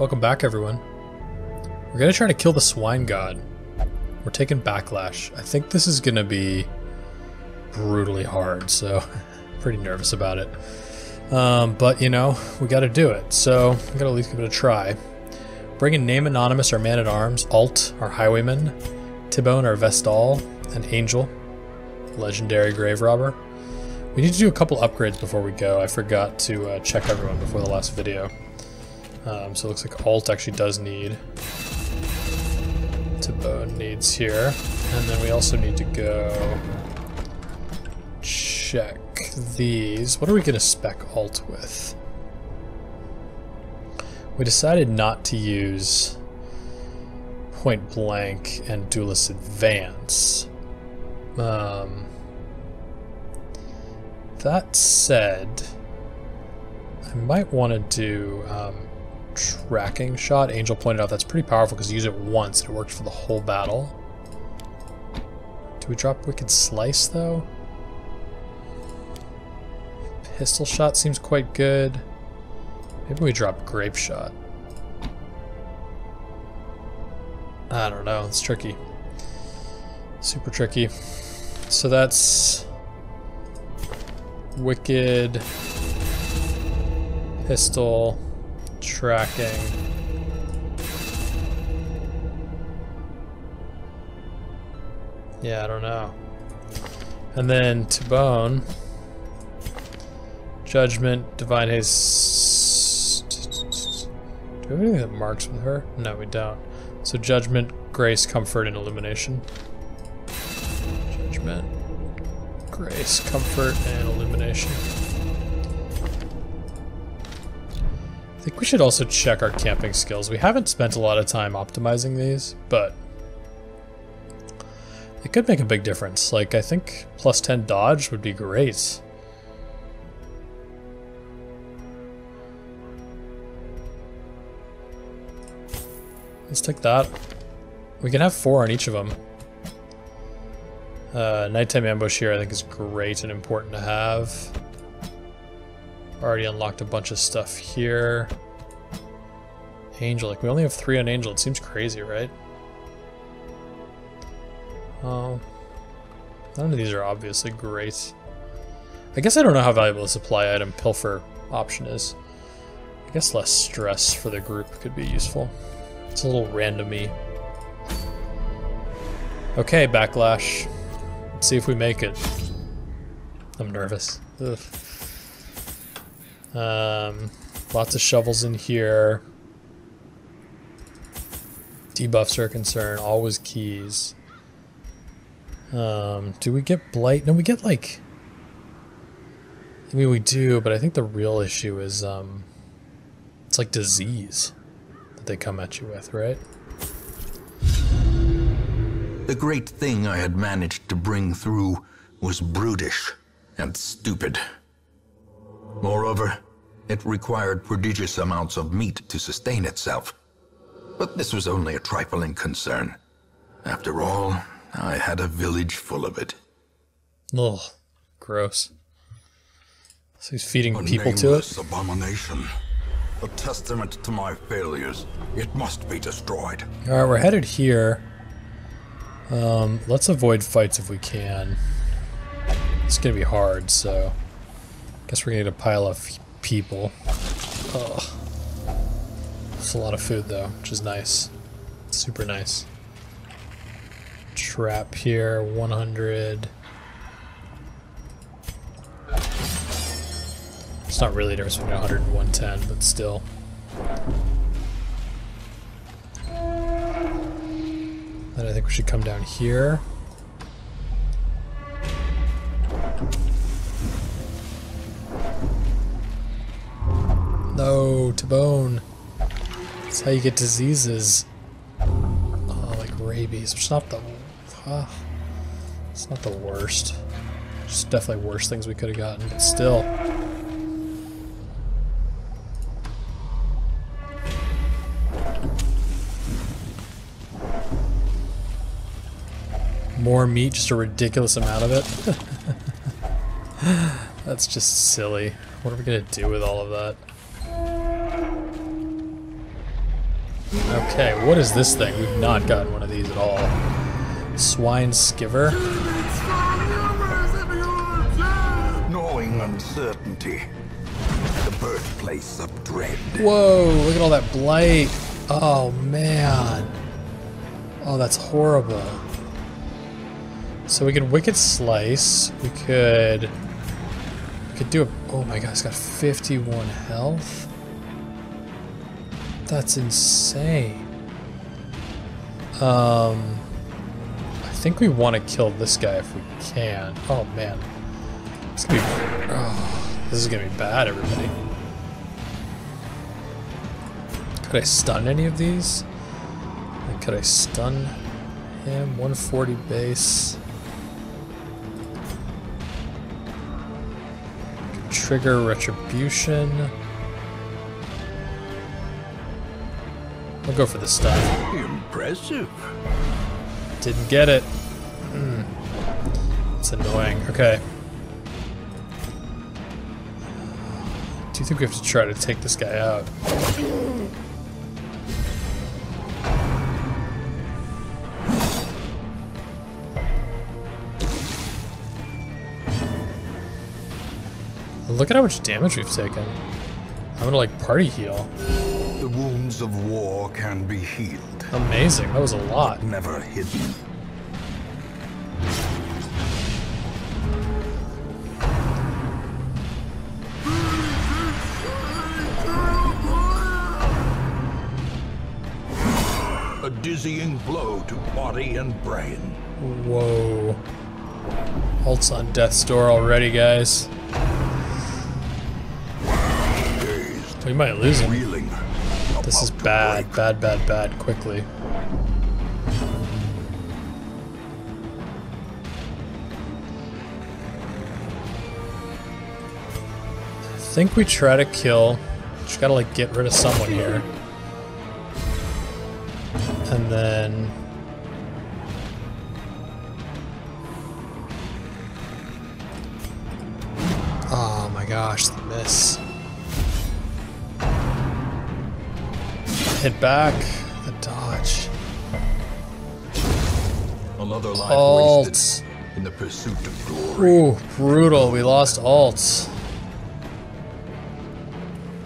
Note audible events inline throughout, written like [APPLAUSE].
Welcome back, everyone. We're gonna try to kill the swine god. We're taking backlash. I think this is gonna be brutally hard, so [LAUGHS] pretty nervous about it. Um, but you know, we gotta do it, so we gotta at least give it a try. Bring in Name Anonymous, our man at arms, Alt, our highwayman, Tibone, our Vestal, and Angel, legendary grave robber. We need to do a couple upgrades before we go. I forgot to uh, check everyone before the last video. Um, so it looks like Alt actually does need to bone needs here. And then we also need to go check these. What are we going to spec Alt with? We decided not to use Point Blank and Duelist Advance. Um, that said, I might want to do um, tracking shot. Angel pointed out that's pretty powerful because you use it once and it worked for the whole battle. Do we drop Wicked Slice though? Pistol shot seems quite good. Maybe we drop Grape shot. I don't know, it's tricky. Super tricky. So that's Wicked, Pistol, Tracking. Yeah, I don't know. And then Tibone, Judgment, Divine Haste. Do we have anything that marks with her? No, we don't. So Judgment, Grace, Comfort, and Illumination. Judgment, Grace, Comfort, and Illumination. I think we should also check our camping skills. We haven't spent a lot of time optimizing these, but it could make a big difference. Like, I think plus 10 dodge would be great. Let's take that. We can have four on each of them. Uh, nighttime ambush here I think is great and important to have. Already unlocked a bunch of stuff here. Angel, like we only have three on Angel. It seems crazy, right? Oh. None of these are obviously great. I guess I don't know how valuable the supply item pilfer option is. I guess less stress for the group could be useful. It's a little randomy. Okay, backlash. Let's see if we make it. I'm nervous. Ugh. Um, lots of shovels in here. Debuffs are a concern. Always keys. Um, do we get blight? No, we get like. I mean, we do, but I think the real issue is um, it's like disease that they come at you with, right? The great thing I had managed to bring through was brutish and stupid. Moreover, it required prodigious amounts of meat to sustain itself. But this was only a trifling concern. After all, I had a village full of it. Ugh, gross. So he's feeding A people to it? abomination. A testament to my failures. It must be destroyed. Alright, we're headed here. Um, let's avoid fights if we can. It's gonna be hard, so... Guess we're gonna need a pile of people. Ugh. It's a lot of food though, which is nice. Super nice. Trap here, 100. It's not really a difference between 100 and 110, but still. Then I think we should come down here. Bone. That's how you get diseases. Oh, like rabies, which is not the. Uh, it's not the worst. It's definitely worse things we could have gotten, but still. More meat, just a ridiculous amount of it. [LAUGHS] That's just silly. What are we gonna do with all of that? Okay, what is this thing? We've not gotten one of these at all. Swine skiver. Gnawing uncertainty. The birthplace of dread. Whoa, look at all that blight. Oh, man. Oh, that's horrible. So we could Wicked Slice. We could... We could do a... Oh my god, it's got 51 health. That's insane. Um... I think we want to kill this guy if we can. Oh, man. Be... Oh, this is gonna be bad, everybody. Could I stun any of these? Could I stun him? 140 base. Trigger retribution. I'll go for the stun. Impressive. Didn't get it. Mm. It's annoying. Okay. Do you think we have to try to take this guy out? Look at how much damage we've taken. I'm gonna like party heal. The wounds of war can be healed, Amazing. That was a lot. never hidden. A dizzying blow to body and brain. Whoa. Ult's on death's door already, guys. We might lose him. reeling. This is bad, bad, bad, bad, quickly. I think we try to kill. Just gotta like get rid of someone here. And then Oh my gosh, the miss. Hit back, the dodge. Another life Alt. wasted in the pursuit of glory. Ooh, brutal. We lost alt.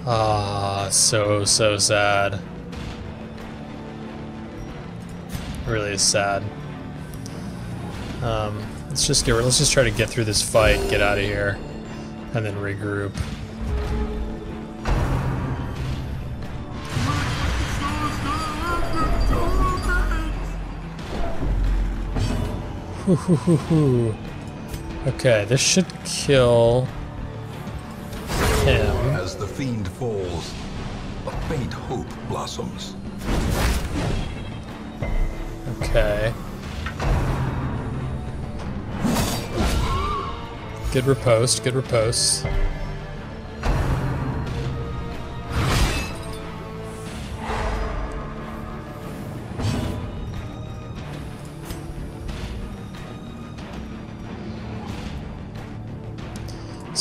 Ah, so, so sad. Really is sad. Um, let's just get, let's just try to get through this fight, get out of here, and then regroup. Okay, this should kill him. As the fiend falls, a faint hope blossoms. Okay. Good riposte, good riposte.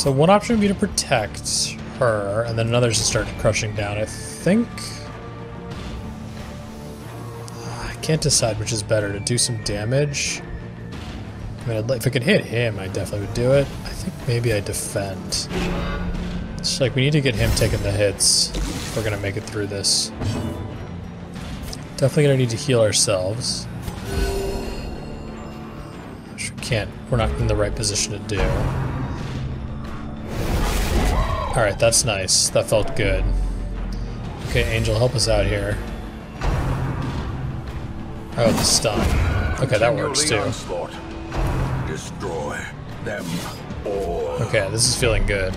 So one option would be to protect her, and then another is to start crushing down. I think I can't decide which is better to do some damage. I mean, if I could hit him, I definitely would do it. I think maybe I defend. It's like we need to get him taking the hits. If we're gonna make it through this. Definitely gonna need to heal ourselves. Which we can't. We're not in the right position to do. All right, that's nice. That felt good. Okay, Angel, help us out here. Oh, the stun. Okay, that works too. Destroy them all. Okay, this is feeling good.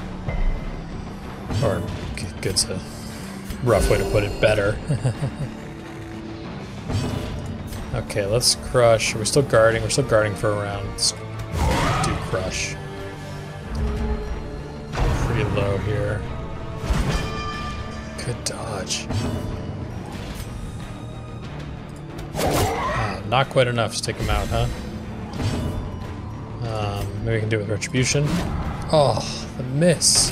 Or, good's a rough way to put it, better. [LAUGHS] okay, let's crush. We're we still guarding? We're still guarding for a round. Let's do crush. Low here. Good dodge. Ah, not quite enough to take him out, huh? Um, maybe we can do it with retribution. Oh, the miss.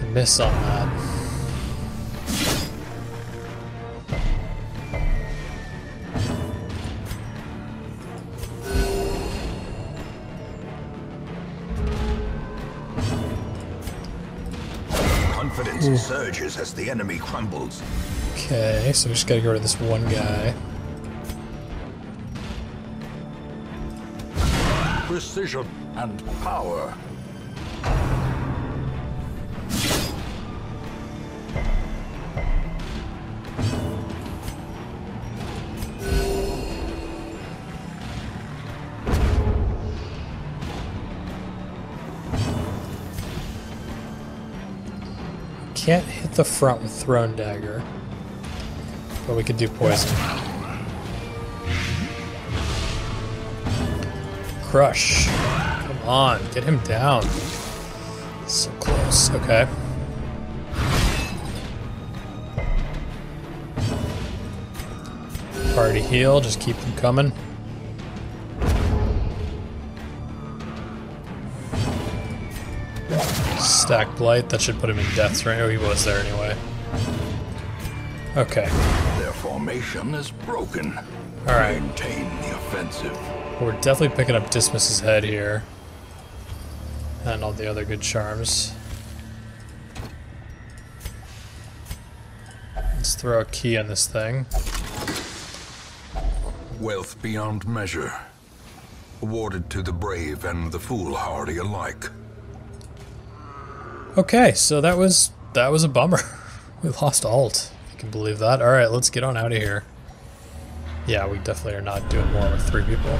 The miss on that. Resistance surges as the enemy crumbles. Okay, so we just gotta get rid of this one guy. Precision and power. The front with Thrown Dagger. But we could do Poison. Crush. Come on, get him down. So close. Okay. Party heal, just keep them coming. Stack Blight, that should put him in death's range. Oh, he was there anyway. Okay. Their formation is broken. Alright. Maintain the offensive. We're definitely picking up Dismas's head here. And all the other good charms. Let's throw a key on this thing. Wealth beyond measure. Awarded to the brave and the foolhardy alike. Okay, so that was that was a bummer. [LAUGHS] we lost alt. If you can believe that. Alright, let's get on out of here. Yeah, we definitely are not doing more with three people.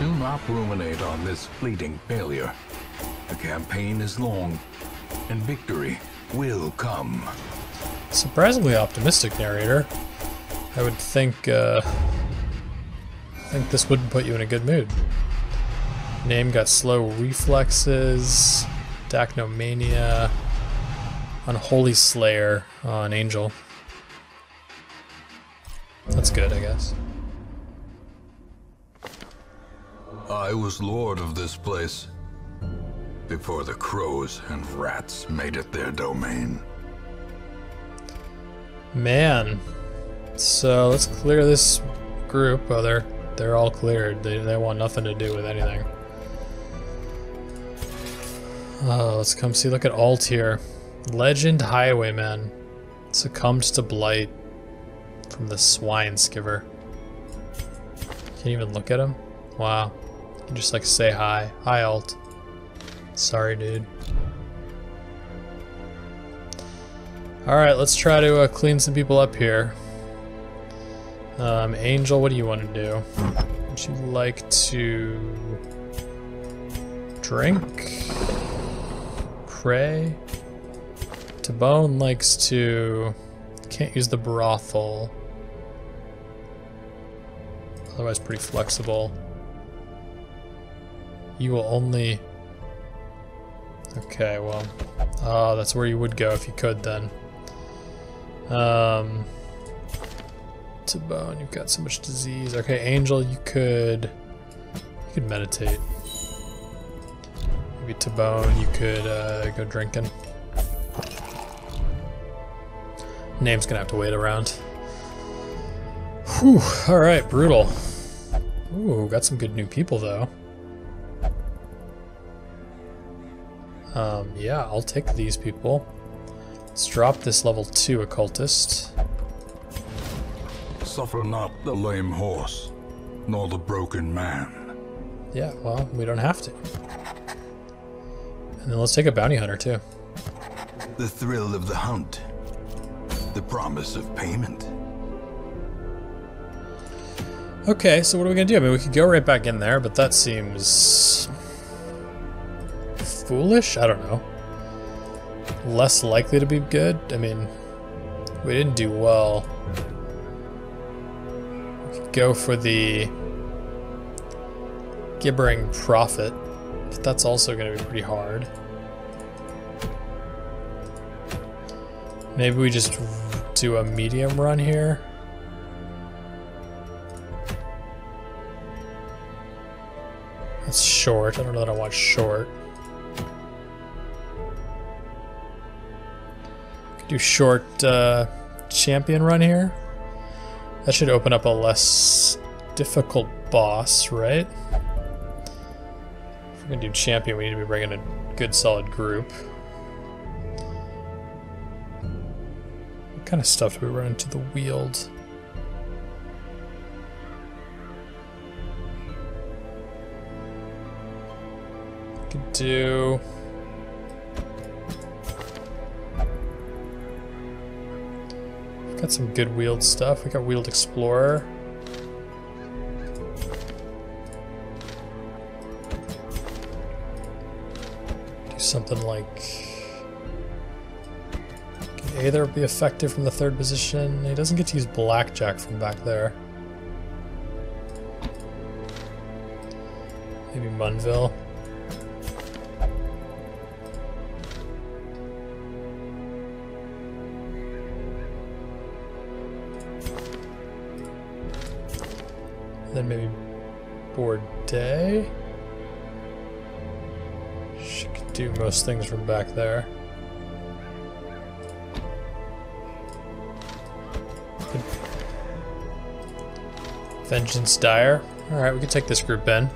Do not ruminate on this fleeting failure. The campaign is long, and victory will come. Surprisingly optimistic narrator. I would think uh I think this wouldn't put you in a good mood. Name got slow reflexes, Dacnomania, Unholy Slayer uh, on Angel. That's good, I guess. I was lord of this place before the crows and rats made it their domain. Man. So let's clear this group. Oh, they're they're all cleared. They they want nothing to do with anything. Oh, let's come see. Look at alt here. Legend Highwayman succumbed to blight from the swine skiver. Can't even look at him. Wow. You can just like say hi. Hi, alt. Sorry, dude. Alright, let's try to uh, clean some people up here. Um, Angel, what do you want to do? Would you like to drink? Pray? Tabone likes to... Can't use the brothel. Otherwise pretty flexible. You will only... Okay, well... Oh, that's where you would go if you could then. Um... Tabone, you've got so much disease. Okay, Angel, you could... You could meditate. Maybe Tabone, you could uh, go drinking. Name's gonna have to wait around. Whew, alright, brutal. Ooh, got some good new people though. Um, yeah, I'll take these people. Let's drop this level 2 occultist. Suffer not the lame horse, nor the broken man. Yeah, well, we don't have to. And then let's take a bounty hunter too. The thrill of the hunt. The promise of payment. Okay, so what are we gonna do? I mean, we could go right back in there, but that seems foolish. I don't know. Less likely to be good. I mean, we didn't do well. We could go for the gibbering prophet, but that's also gonna be pretty hard. Maybe we just do a medium run here. That's short. I don't know that I want short. Do short uh, champion run here. That should open up a less difficult boss, right? We're gonna do champion, we need to be bringing a good solid group. What kind of stuff do we run into the Weald? Could do. Got some good Weald stuff. We got Weald Explorer. Something like. Can Aether be effective from the third position? He doesn't get to use Blackjack from back there. Maybe Munville. Most things from back there. Vengeance Dire. Alright, we can take this group in.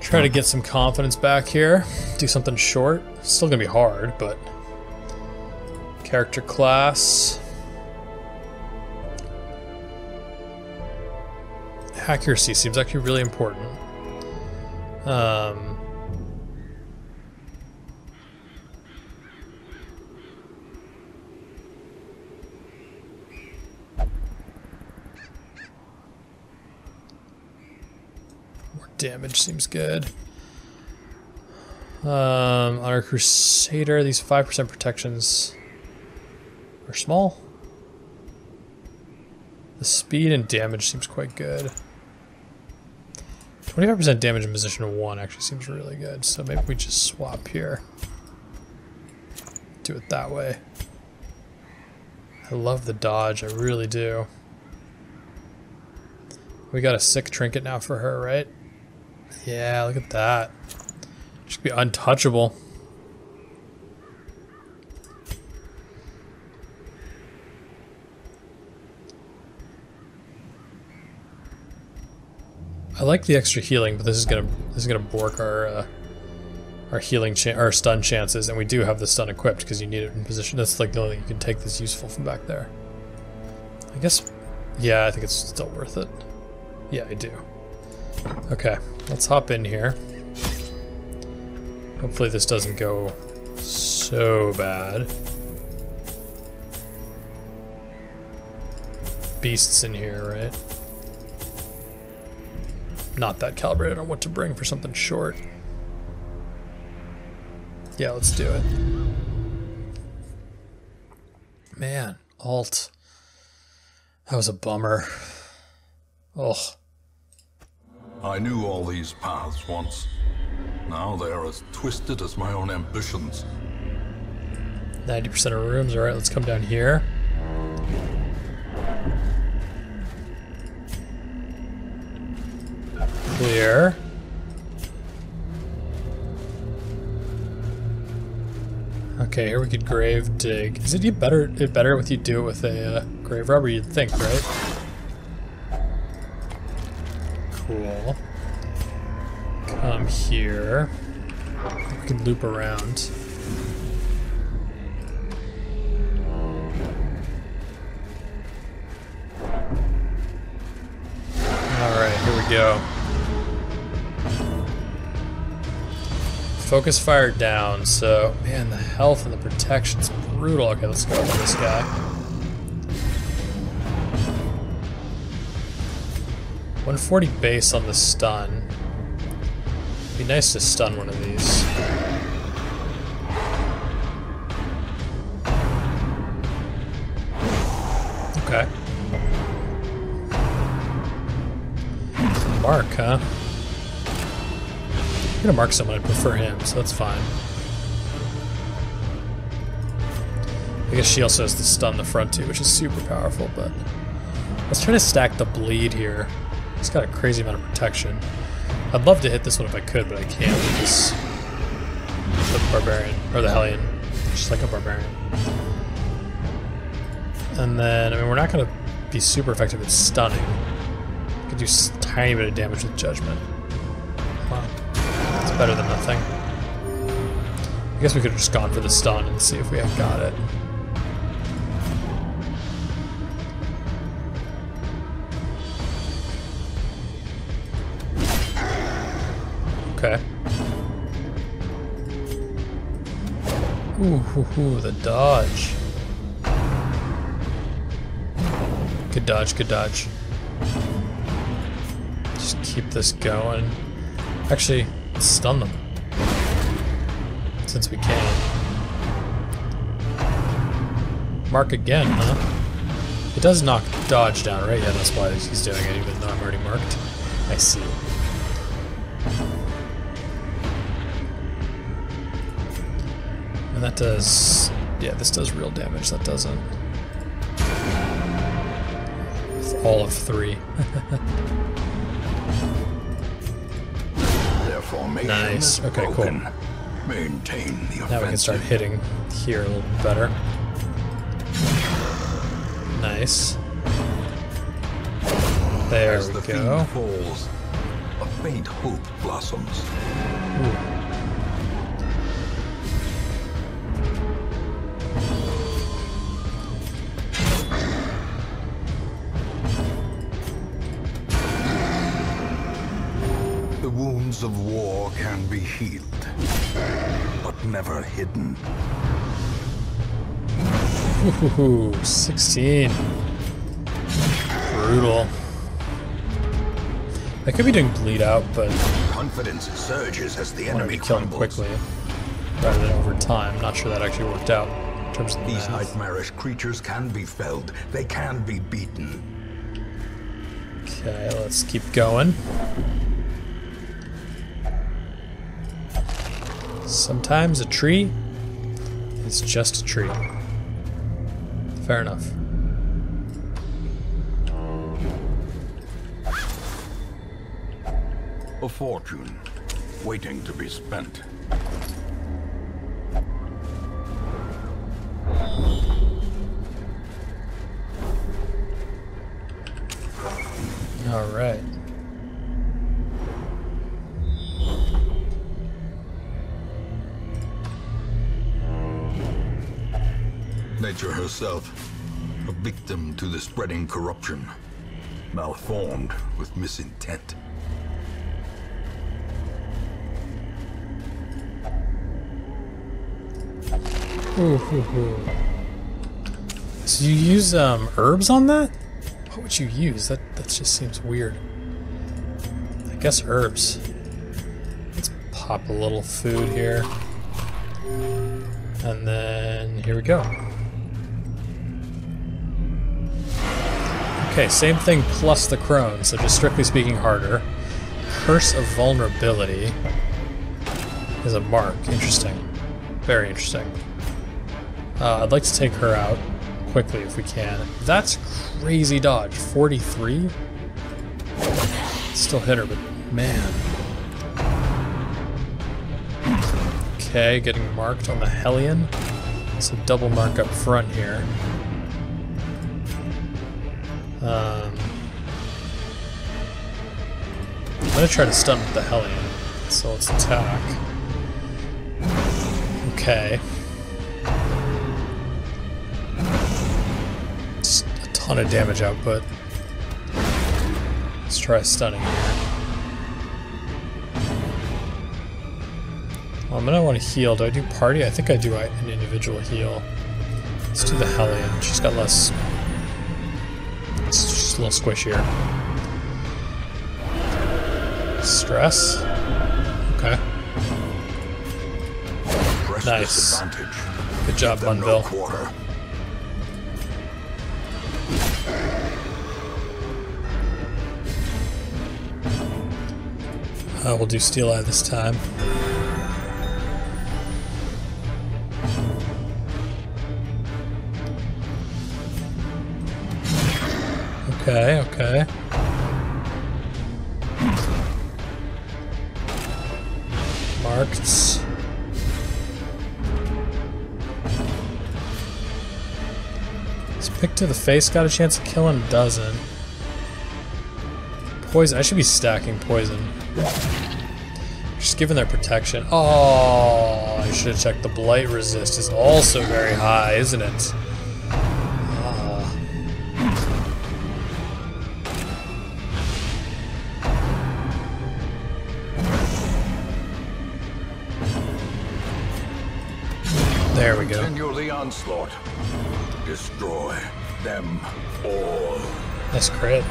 Try to get some confidence back here. Do something short. Still gonna be hard, but. Character class. accuracy seems actually really important. Um, damage seems good. Um, on our Crusader, these 5% protections are small. The speed and damage seems quite good. 25% damage in position 1 actually seems really good, so maybe we just swap here. Do it that way. I love the dodge, I really do. We got a sick trinket now for her, right? Yeah, look at that. She could be untouchable. I like the extra healing, but this is gonna this is gonna bork our uh, our healing our stun chances, and we do have the stun equipped because you need it in position. That's like the only thing you can take that's useful from back there. I guess, yeah, I think it's still worth it. Yeah, I do. Okay, let's hop in here. Hopefully this doesn't go so bad. Beasts in here, right? not that calibrated on what to bring for something short. Yeah, let's do it. Man, alt. That was a bummer. Ugh. I knew all these paths once. Now they are as twisted as my own ambitions. 90% of rooms. Alright, let's come down here. Clear. Okay, here we could grave dig. Is it better it better with you do it with a uh, grave robber? You'd think, right? Cool. Come here. We can loop around. Alright, here we go. Focus fire down, so man, the health and the protection's brutal. Okay, let's go for this guy. One forty base on the stun. Be nice to stun one of these. Okay. Mark, huh? I'm gonna mark someone I prefer him, so that's fine. I guess she also has the stun the front too, which is super powerful, but let's try to stack the bleed here. He's got a crazy amount of protection. I'd love to hit this one if I could, but I can't because the barbarian or the hellion. Just like a barbarian. And then I mean we're not gonna be super effective at stunning. Could do a tiny bit of damage with judgment It's better than nothing. I guess we could have just gone for the stun and see if we had got it. Okay. Ooh, hoo, hoo, the dodge. Good dodge, good dodge. Just keep this going. Actually, stun them. Since we can. Mark again, huh? It does knock dodge down, right? Yeah, that's why he's doing it, even though I'm already marked. I see. And that does... Yeah, this does real damage. That doesn't. All of three. [LAUGHS] Their formation Nice. Okay, cool. Maintain the offensive. Now we can start hitting here a little better. Nice. There As we the go. falls, a faint hope blossoms. The wounds of war can be healed, but never hidden. Ooh, 16. Brutal. I could be doing bleed out, but Confidence surges as the enemy kill him quickly rather than over time. Not sure that actually worked out in terms of the These math. nightmarish creatures can be felled. They can be beaten. Okay, let's keep going. Sometimes a tree is just a tree. Fair enough. A fortune waiting to be spent. All right. Nature herself, a victim to the spreading corruption, malformed with misintent. [LAUGHS] So you use um, herbs on that? What would you use? That that just seems weird. I guess herbs. Let's pop a little food here. And then here we go. Okay, same thing plus the crone, so just strictly speaking harder. Curse of Vulnerability is a mark. Interesting. Very interesting. Uh, I'd like to take her out quickly if we can. That's crazy dodge. 43? Still hit her, but man. Okay, getting marked on the Hellion. A double mark up front here. Um, I'm gonna try to stun with the Hellion. So let's attack. Okay. Just a ton of damage output. Let's try stunning here. Well, I'm gonna want to heal. Do I do party? I think I do an individual heal. Let's do the Hellion. She's got less. A little squishier. Stress. Okay. Press Nice. Good job, Them no. Uh, we'll do Steel Eye this time. Okay, okay. Marked. This pick to the face got a chance to kill him, doesn't. Poison. I should be stacking poison. Just given their protection. Oh, I should have checked. The blight resist is also very high, isn't it? Onslaught. Destroy them all. Nice crit.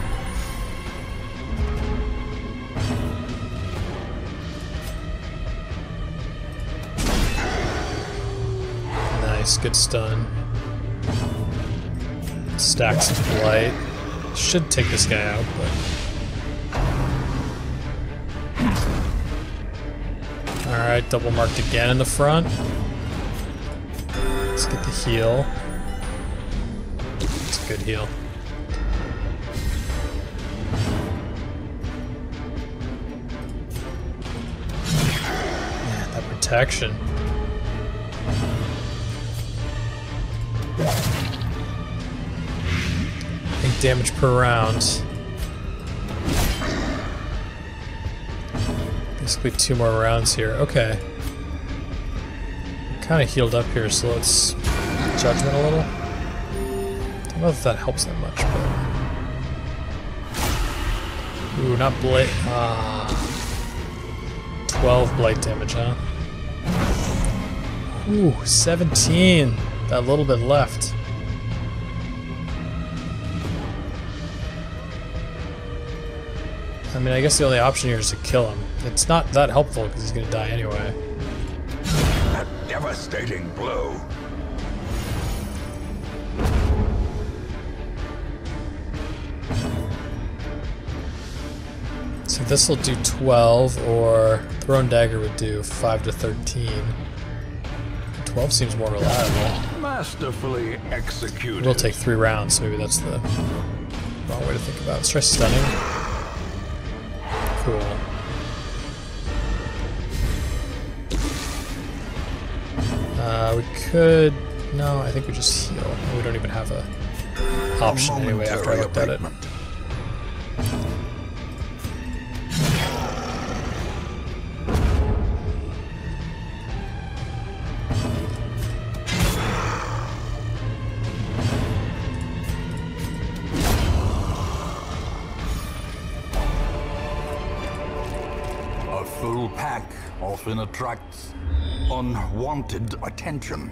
Nice, good stun. Stacks of blight. Should take this guy out, but. Alright, double marked again in the front. Let's get the heal. It's a good heal. That protection. I think damage per round. Basically two more rounds here. Okay. Kind of healed up here, so let's judgment a little. I don't know if that helps that much, but ooh, not blight. Ah, 12 blight damage, huh? Ooh, 17. That little bit left. I mean, I guess the only option here is to kill him. It's not that helpful because he's gonna die anyway. Devastating blow. So this will do 12, or Thrown Dagger would do 5 to 13. 12 seems more reliable. Masterfully executed. We'll take three rounds, so maybe that's the wrong way to think about it. Let's try stunning. Cool. We could... No, I think we just heal. We don't even have a option anyway after I Momentary looked at it. A full pack often attracts unwanted attention.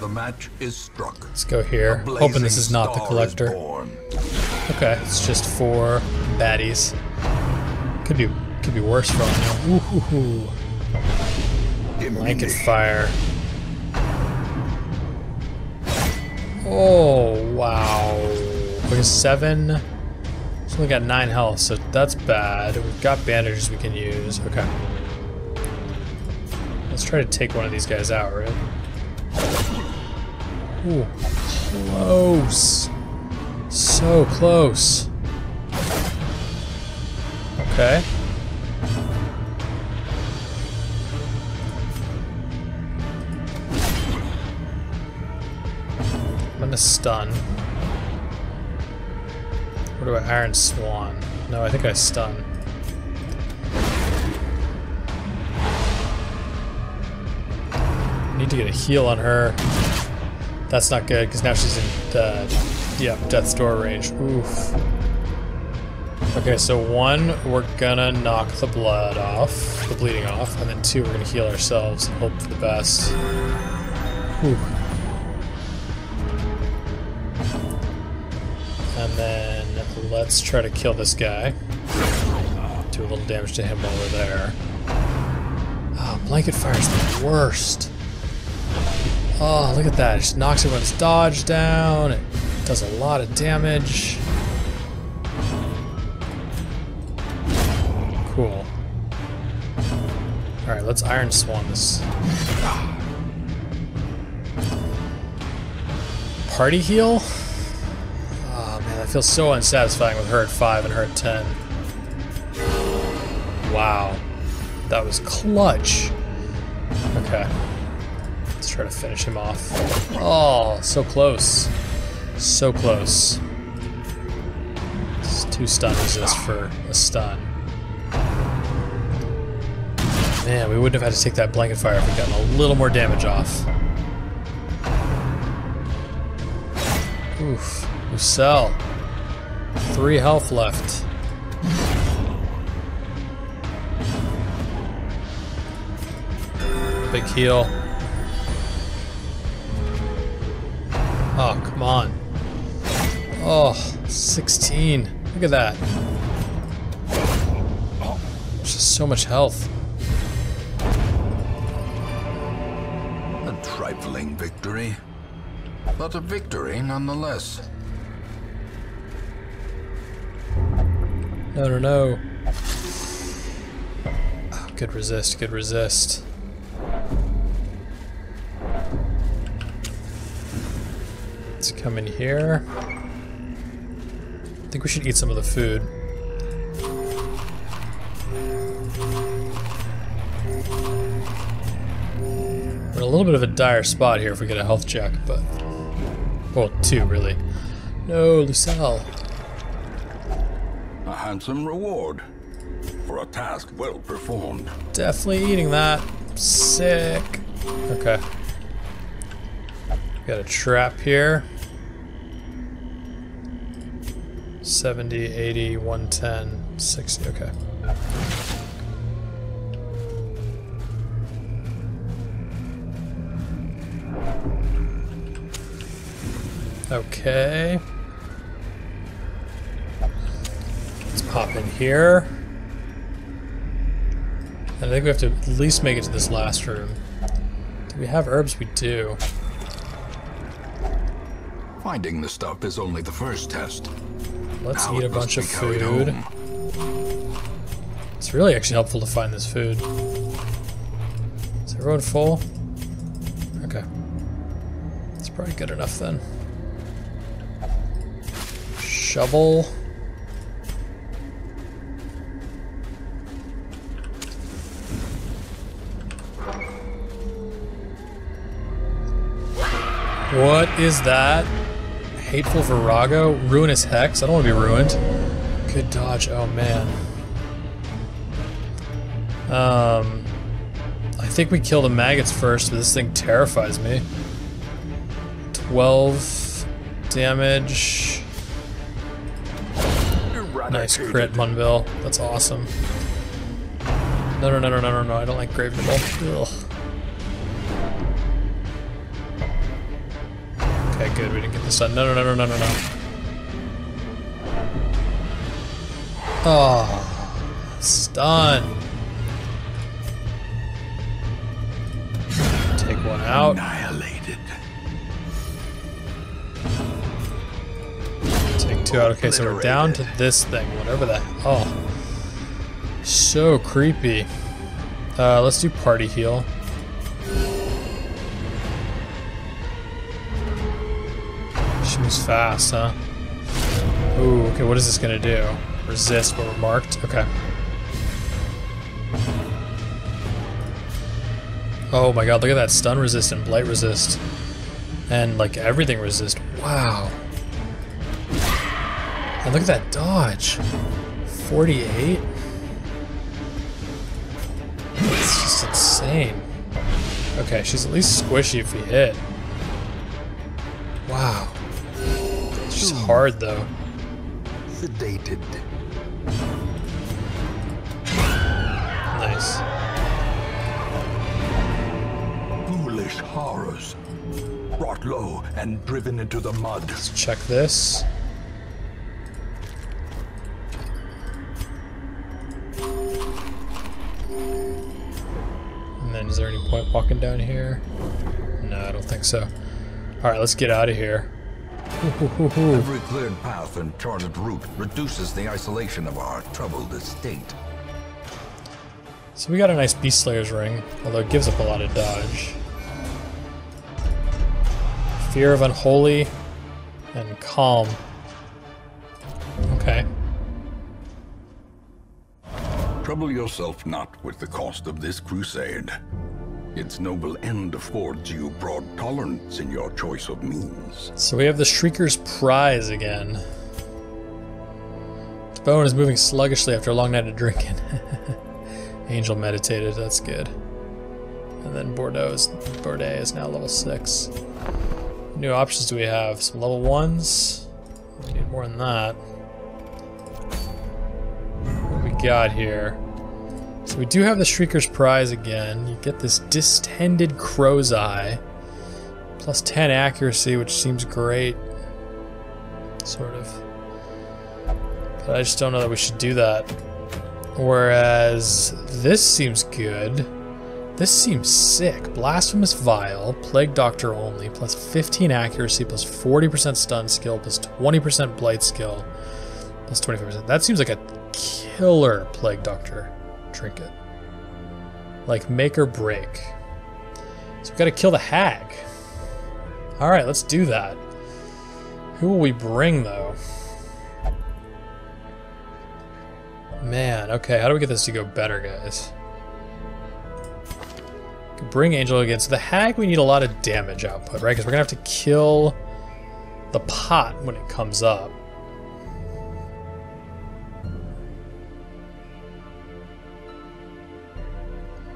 The match is struck. Let's go here. Hoping this is not the collector. Okay, it's just four baddies. Could be could be worse for all I know. Ooh, blanket fire. Oh wow! Okay, seven. Only got nine health, so that's bad. We've got bandages we can use. Okay. Let's try to take one of these guys out, right? Ooh, close. So close. Okay. I'm gonna stun. What about Iron Swan? No, I think I stun. Need to get a heal on her. That's not good because now she's in uh, yeah death's door range. Oof. Okay, so one, we're gonna knock the blood off, the bleeding off, and then two, we're gonna heal ourselves and hope for the best. Whew. Let's try to kill this guy. Do a little damage to him while we're there. Oh, blanket fire's the worst. Oh, look at that. It just knocks everyone's dodge down. It does a lot of damage. Cool. Alright, let's Iron Swan this. Party heal? Feels so unsatisfying with her at 5 and her at 10. Wow. That was clutch. Okay. Let's try to finish him off. Oh, so close. So close. It's two stun resist for a stun. Man, we wouldn't have had to take that blanket fire if we'd gotten a little more damage off. Oof. Lucelle. Three health left. big heal. Oh, come on. Oh, 16. Look at that. Just so much health. A trifling victory, but a victory nonetheless. No, no, no. Oh, good resist, good resist. Let's come in here. I think we should eat some of the food. We're in a little bit of a dire spot here if we get a health check, but... Well, two, really. No, Lucelle. A handsome reward for a task well performed. Definitely eating that. Sick. Okay. Got a trap here. 70, 80, 110, 60. Okay. Okay. Pop in here. I think we have to at least make it to this last room. Do we have herbs? We do. Finding the stuff is only the first test. Let's Now eat a bunch of food. It's really actually helpful to find this food. Is everyone full? Okay. It's probably good enough then. Shovel. What is that? Hateful Virago? Ruinous Hex? I don't want to be ruined. Good dodge. Oh man. Um, I think we kill the maggots first, but this thing terrifies me. 12 damage. Nice crit, Munville. That's awesome. No, no, no, no, no, no, no. I don't like Grave. Ugh. Good. We didn't get this done. No, no, no, no, no, no, no. Oh, stun. Take one out. Annihilated. Take two out. Okay, so we're down to this thing, whatever that. Oh, so creepy. Uh, let's do party heal. Fast, huh? Ooh, okay, what is this gonna do? Resist, but we're marked? Okay. Oh my god, look at that stun resist and blight resist. And like everything resist. Wow. And look at that dodge. 48? It's just insane. Okay, she's at least squishy if we hit. Hard though. Sedated. Nice. Foolish horrors. Brought low and driven into the mud. Let's check this. And then is there any point walking down here? No, I don't think so. Alright, let's get out of here. Every cleared path and charted route reduces the isolation of our troubled estate. So we got a nice Beast Slayer's ring, although it gives up a lot of dodge. Fear of Unholy and Calm. Okay. Trouble yourself not with the cost of this crusade. Its noble end affords you broad tolerance in your choice of means. So we have the Shrieker's Prize again. The bone is moving sluggishly after a long night of drinking. [LAUGHS] Angel meditated, that's good. And then Bordeaux is, Bordeaux is now level 6. What new options do we have? Some level 1s? We need more than that. What we got here? So we do have the Shrieker's Prize again. You get this distended crow's eye. Plus 10 accuracy, which seems great. Sort of. But I just don't know that we should do that. Whereas this seems good. This seems sick. Blasphemous Vial, Plague Doctor only, plus 15 accuracy, plus 40% stun skill, plus 20% blight skill, plus 25%. That seems like a killer Plague Doctor trinket. Like make or break. So we've got to kill the hag. Alright, let's do that. Who will we bring though? Man, okay, how do we get this to go better, guys? Bring Angel again. So the Hag, we need a lot of damage output, right? Because we're to have to kill the pot when it comes up.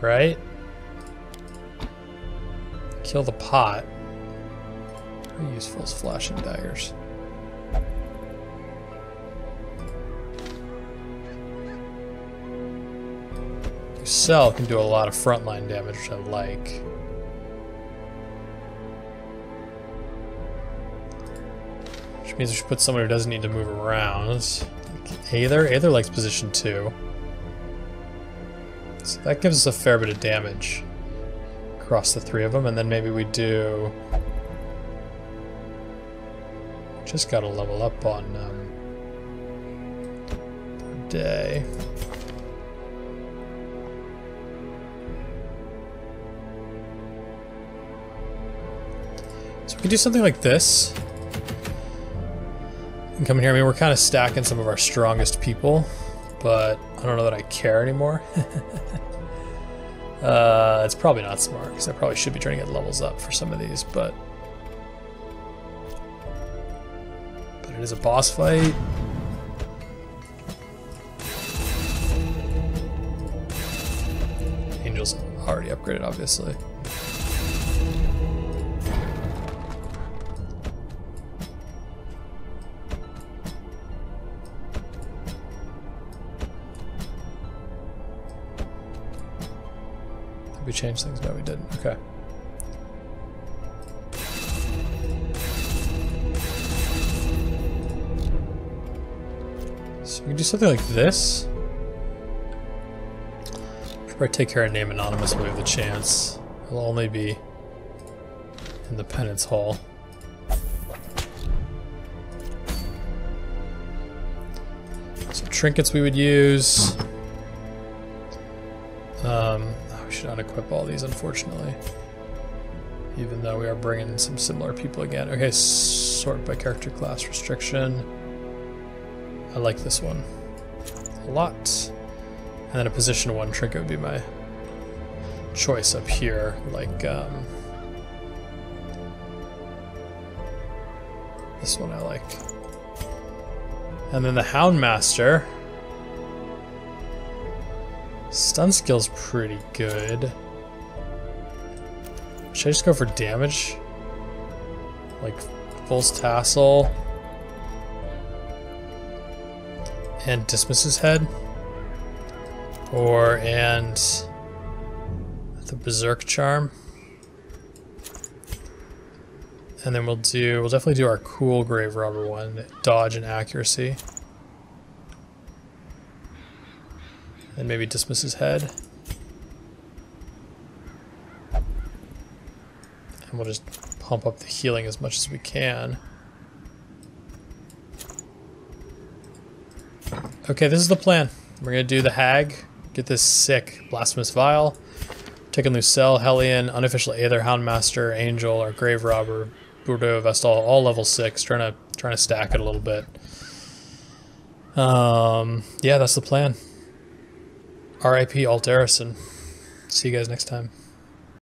Right? Kill the pot. How useful is flashing daggers? Cell can do a lot of frontline damage, which I like. Which means we should put someone who doesn't need to move around. Aether? Aether likes position 2. So that gives us a fair bit of damage across the three of them, and then maybe we do... Just gotta level up on um, day. So we could do something like this. And come in here, I mean, we're kind of stacking some of our strongest people, but I don't know that I care anymore. [LAUGHS] uh, it's probably not smart, because I probably should be trying to get levels up for some of these, but... But it is a boss fight. Angel's already upgraded, obviously. Change things? No, we didn't. Okay. So we can do something like this. Probably take care of name anonymous when we have the chance. It'll only be in the penance hall. So trinkets we would use. Unequip all these, unfortunately. Even though we are bringing some similar people again. Okay, sort by character class restriction. I like this one a lot. And then a position one trinket would be my choice up here, like um, this one I like. And then the Houndmaster. Stun skill's pretty good. Should I just go for damage? Like Fool's Tassel. And Dismas's Head? Or, and the Berserk Charm? And then we'll do, we'll definitely do our cool Grave Robber one, dodge and accuracy. And maybe Dismas's Head. And we'll just pump up the healing as much as we can. Okay, this is the plan. We're gonna do the Hag, get this sick Blasphemous Vial, take a Lucelle, Hellion, Unofficial Aether, Houndmaster, Angel, our Grave Robber, Bordeaux, Vestal, all level 6, trying to trying to stack it a little bit. Um, yeah, that's the plan. RIP Alt See you guys next time.